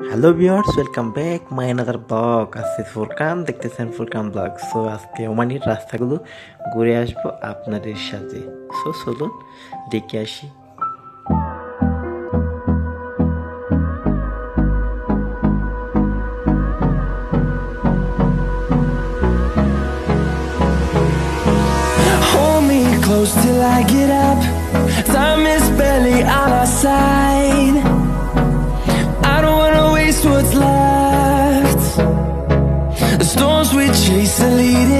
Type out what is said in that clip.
Hello viewers welcome back my another blog আসছে ফুরকান দেখতেছেন Furqan blog so আজকে ওমানির রাস্তাগুলো ঘুরে আসবো আপনাদের সাথে সো চলুন দেখে আসি Close till I get up Time is barely on our side leading